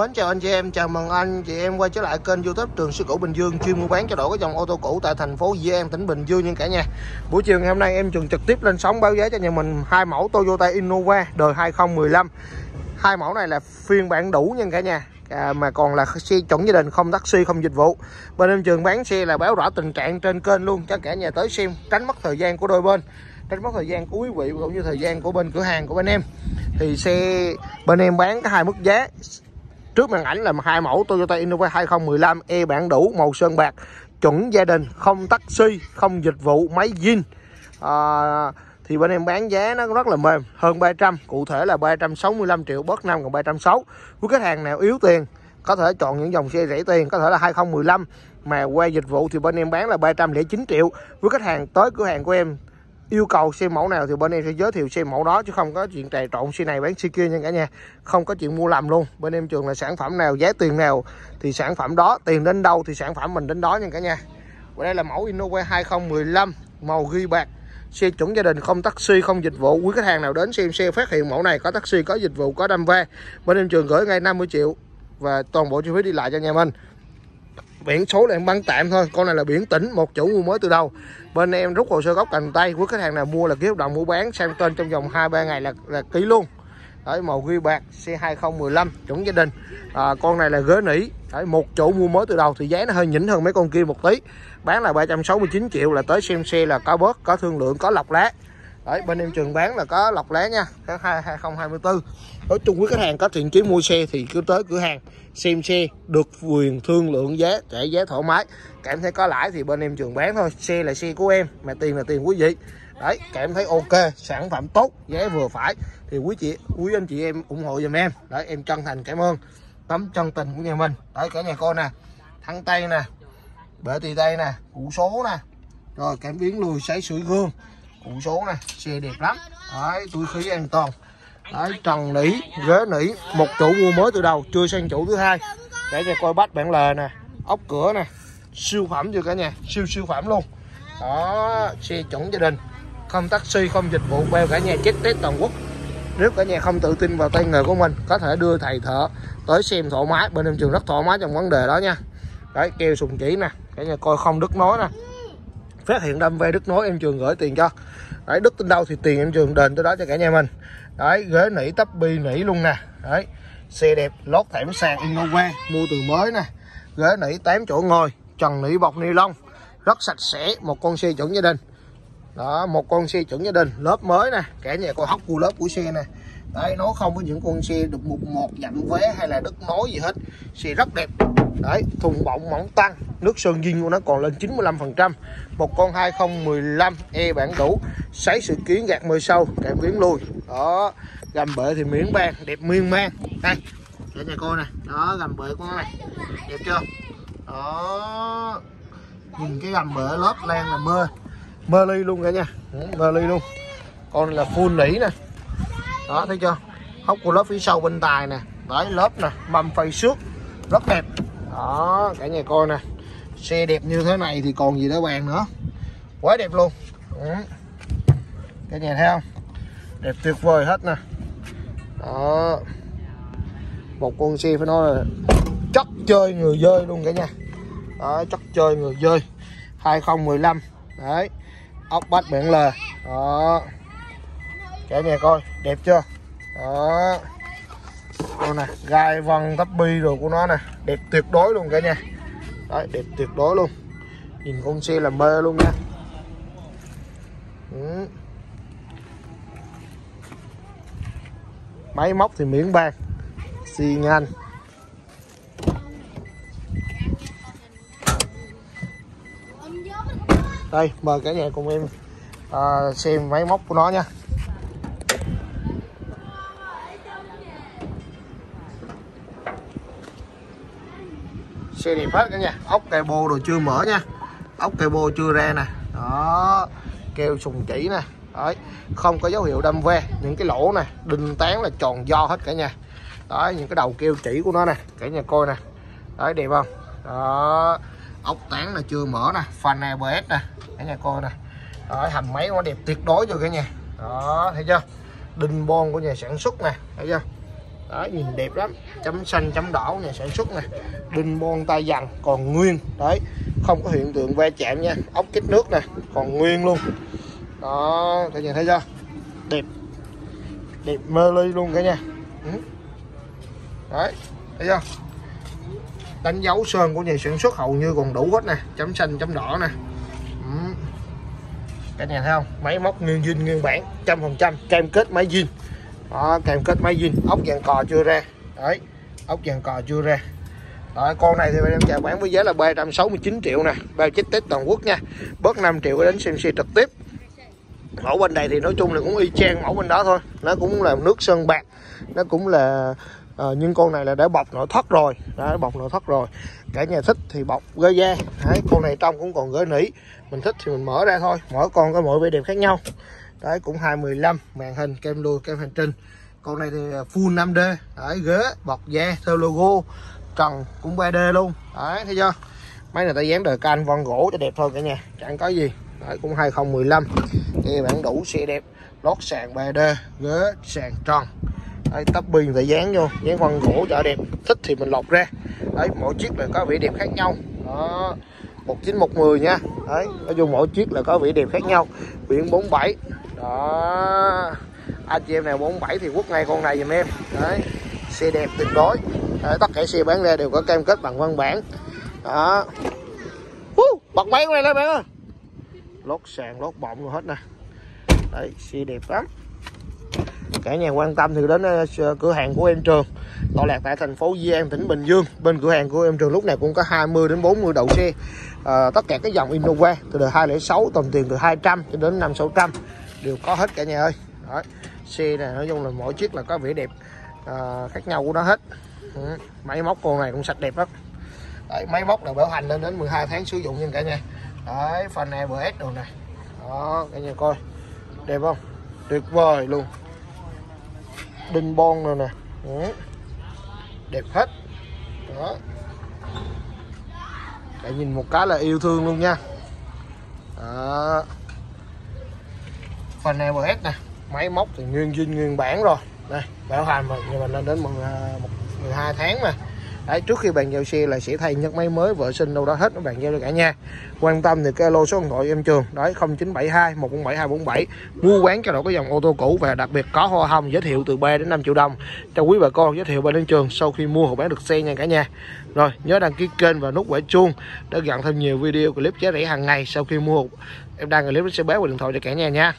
Mến chào anh chị em, chào mừng anh chị em quay trở lại kênh youtube Trường Sư Cũ Bình Dương chuyên mua bán cho đổi các dòng ô tô cũ tại thành phố Dĩ An, tỉnh Bình Dương nha cả nhà. Buổi chiều ngày hôm nay em Trường trực tiếp lên sóng báo giá cho nhà mình hai mẫu Toyota Innova đời 2015. Hai mẫu này là phiên bản đủ nha cả nhà. À, mà còn là xe chuẩn gia đình không taxi không dịch vụ bên em trường bán xe là báo rõ tình trạng trên kênh luôn cho cả nhà tới xem tránh mất thời gian của đôi bên tránh mất thời gian của quý vị cũng như thời gian của bên cửa hàng của bên em thì xe bên em bán có hai mức giá trước màn ảnh là hai mẫu Toyota Innova 2015 e bản đủ màu sơn bạc chuẩn gia đình không taxi không dịch vụ máy zin. À, thì bên em bán giá nó rất là mềm hơn 300 cụ thể là 365 triệu bớt năm còn 360 với khách hàng nào yếu tiền có thể chọn những dòng xe rẻ tiền có thể là 2015 mà qua dịch vụ thì bên em bán là 309 triệu. Với khách hàng tới cửa hàng của em yêu cầu xe mẫu nào thì bên em sẽ giới thiệu xe mẫu đó, chứ không có chuyện trà trộn xe này bán xe kia nha cả nhà. Không có chuyện mua làm luôn. Bên em trường là sản phẩm nào, giá tiền nào thì sản phẩm đó, tiền đến đâu thì sản phẩm mình đến đó nha cả nhà. Và đây là mẫu Innova 2015 màu ghi bạc. Xe chuẩn gia đình, không taxi, không dịch vụ. Quý khách hàng nào đến xem xe phát hiện mẫu này có taxi, có dịch vụ, có đâm ve bên em trường gửi ngay 50 triệu và toàn bộ chi phí đi lại cho nhà mình biển số là em băng tạm thôi. Con này là biển tỉnh một chủ mua mới từ đầu bên em rút hồ sơ gốc cành tay quý khách hàng nào mua là ký hợp đồng mua bán sang tên trong vòng hai ba ngày là là ký luôn. Đấy màu ghi bạc xe 2015 chuẩn gia đình. À, con này là ghế nỉ. Đấy một chỗ mua mới từ đầu thì giá nó hơi nhỉnh hơn mấy con kia một tí. Bán là 369 triệu là tới xem xe là có bớt có thương lượng có lọc lá đấy, bên em trường bán là có lọc lá nha tháng 2 2024 nói chung với khách hàng có thiện chí mua xe thì cứ tới cửa hàng, xem xe, được quyền thương lượng giá, trả giá thoải mái. Cảm thấy có lãi thì bên em trường bán thôi, xe là xe của em, mà tiền là tiền quý vị. Đấy, cảm thấy ok, sản phẩm tốt, giá vừa phải. Thì quý chị, quý anh chị em ủng hộ giùm em. Đấy, em chân thành cảm ơn. Tấm chân tình của nhà mình. Đấy, cả nhà cô nè, thắng tay nè, bể tì tay nè cụ số nè. Rồi, cảm biến lùi sấy sưởi gương cụ số này xe đẹp lắm. Đấy, túi khí an toàn. Đấy, trần nỉ, ghế nỉ, một chủ mua mới từ đầu, chưa sang chủ thứ hai. Để cho coi bắt bản lề nè, ốc cửa nè, siêu phẩm chưa cả nhà, siêu siêu phẩm luôn. Đó, xe chuẩn gia đình. Không taxi, không dịch vụ bao cả nhà chết tết toàn quốc. Nếu cả nhà không tự tin vào tay nghề của mình, có thể đưa thầy thợ tới xem thoải mái. Bên em trường rất thoải mái trong vấn đề đó nha. Đấy keo sùng chỉ nè. Cả nhà coi không đứt nói nè phát hiện đâm ve Đức nối em trường gửi tiền cho. Đấy, Đức tin đâu thì tiền em trường đền tới đó cho cả nhà mình. Đấy, ghế nỉ, tắp bi nỉ luôn nè. Đấy, xe đẹp, lót thảm sàn Innova mua từ mới nè. Ghế nỉ 8 chỗ ngồi, trần nỉ, bọc ni lông, rất sạch sẽ, một con xe chuẩn gia đình. Đó, một con xe chuẩn gia đình, lớp mới nè. Cả nhà coi hóc của lớp của xe nè đấy, nó không có những con xe được một một dặm vé hay là đứt nối gì hết. Xe rất đẹp. Đấy, thùng bọng mỏng tăng nước sơn dinh của nó còn lên 95 phần trăm. Một con 2015 e bản đủ. Sấy sự kiến gạt mười sâu cảm biến lùi. Đó, gầm bệ thì miếng ban đẹp miên man. Đây cả nhà cô này đó, gầm bệ của nó này. Đẹp chưa? Đó. Nhìn cái gầm bệ lớp len là mơ. Mơ ly luôn cả nha. Ừ, mơ ly luôn. Con là full nỉ nè đó, thấy chưa? Hốc của lớp phía sau bên tài nè. Đấy, lớp nè mâm phay xước. Rất đẹp. Đó, cả nhà coi nè. Xe đẹp như thế này thì còn gì để bàn nữa. Quá đẹp luôn. Ừ. cả nhà thấy không? Đẹp tuyệt vời hết nè. Đó. Một con xe phải nói là chất chơi người dơi luôn cả nhà. Đó, chất chơi người dơi. 2015 đấy. Ốc bách biển lề. Đó cả nhà coi đẹp chưa? Đó. Đây nè gai vân tắp bi rồi của nó nè đẹp tuyệt đối luôn cả nhà. Đấy đẹp tuyệt đối luôn. Nhìn con xe là mê luôn nha. Ừ. máy móc thì miễn bàn xi nhanh đây mời cả nhà cùng em à, xem máy móc của nó nha. Xe đẹp hết cả nhà ốc cây bô rồi chưa mở nha. Ốc cây bô chưa ra nè. Đó, keo sùng chỉ nè. Đấy, không có dấu hiệu đâm ve. Những cái lỗ này đinh tán là tròn do hết cả nhà. Đấy, những cái đầu keo chỉ của nó nè, cả nhà coi nè. Đấy, đẹp không? Đó, ốc tán là chưa mở nè. Phanh ABS nè, cả nhà coi nè. Đấy, hầm máy nó đẹp, tuyệt đối rồi cả nhà. Đó, thấy chưa? Đinh bon của nhà sản xuất nè, thấy chưa? Đó, nhìn đẹp lắm. Chấm xanh, chấm đỏ này sản xuất nè. Đinh bon tay dằn còn nguyên. Đấy, không có hiện tượng va chạm nha. Ốc kích nước nè, còn nguyên luôn. Đó cả nhà thấy chưa? Đẹp. Đẹp mơ ly luôn cả nhà ừ. đấy, thấy chưa? Đánh dấu sơn của nhà sản xuất hầu như còn đủ hết nè. Chấm xanh, chấm đỏ nè. Ừ. Cái cả nhà thấy không? Máy móc nguyên zin nguyên bản trăm phần trăm, cam kết máy zin đó kèm kết máy zin. Ốc vàng cò chưa ra. Đấy ốc vàng cò chưa ra. Đó, con này thì em chào bán với giá là 369 triệu nè. Bao chích tết toàn quốc nha. Bớt 5 triệu đến xem xe trực tiếp. Mẫu bên đây thì nói chung là cũng y chang mẫu bên đó thôi. Nó cũng là nước sơn bạc. Nó cũng là à, nhưng con này là đã bọc nội thất rồi. Đã bọc nội thất rồi. Cả nhà thích thì bọc gơi da. Đấy con này trong cũng còn gỡ nỉ. Mình thích thì mình mở ra thôi. Mỗi con có mỗi vẻ đẹp khác nhau đấy, cũng 25 màn hình kem lùi kem hành trình. Con này thì full 5D đấy, ghế, bọc da, theo logo. Trần cũng 3D luôn. Đấy, thấy chưa? Máy này ta dán đời can von gỗ cho đẹp thôi cả nhà. Chẳng có gì. Đấy, cũng 2015 thì bản đủ xe đẹp. Lót sàn 3D ghế, sàn tròn. Đấy tắp bình phải dán vô. Dán von gỗ cho đẹp. Thích thì mình lọc ra. Đấy, mỗi chiếc là có vẻ đẹp khác nhau. Đó. 19110 nha. Đấy, nói chung mỗi chiếc là có vẻ đẹp khác nhau. Biển 47 đó. Anh chị em nào 47 thì quất ngay con này dùm em. Đấy. Xe đẹp tuyệt đối. Đấy, tất cả xe bán ra đều có cam kết bằng văn bản. Đó. Uh, bật máy con này lên bạn ơi. Lót sàn lót bọng luôn hết nè. Đấy xe đẹp lắm. Cả nhà quan tâm thì đến ờ, cửa hàng của em trường. Tọa lạc tại thành phố Di An tỉnh Bình Dương. Bên cửa hàng của em trường lúc này cũng có 20 đến 40 đầu xe. À, tất cả các dòng Innova từ đời 206 tầm tiền từ 200 cho đến 5 600 đều có hết cả nhà ơi. Đấy. xe này nói chung là mỗi chiếc là có vẻ đẹp à, khác nhau của nó hết. Ừ. máy móc con này cũng sạch đẹp lắm. Đấy, máy móc là bảo hành lên đến 12 tháng sử dụng nha cả nhà. Đấy, phần ABS đồ này. Đó cả nhà coi. Đẹp không? Tuyệt vời luôn. Đinh bon rồi nè. Ừ. đẹp hết. Đó. Để nhìn một cái là yêu thương luôn nha. Đó phần này ABS nè máy móc thì nguyên dinh nguyên bản rồi. Đây bảo hành mà nhưng mà lên đến 12 à, tháng mà. Đấy, trước khi bàn giao xe là sẽ thay nhấc máy mới vệ sinh đâu đó hết các bạn giao cho cả nhà. Quan tâm thì cái lô số điện thoại em trường. Đấy 0972 147 247 mua bán cho đội có dòng ô tô cũ và đặc biệt có hoa hồng giới thiệu từ 3 đến 5 triệu đồng. Cho quý bà con giới thiệu bên đến trường sau khi mua hoặc bán được xe nha cả nhà. Rồi nhớ đăng ký kênh và nút quả chuông để nhận thêm nhiều video clip giá rẻ hàng ngày sau khi mua. Em đăng clip sẽ bán qua điện thoại cho cả nhà nha.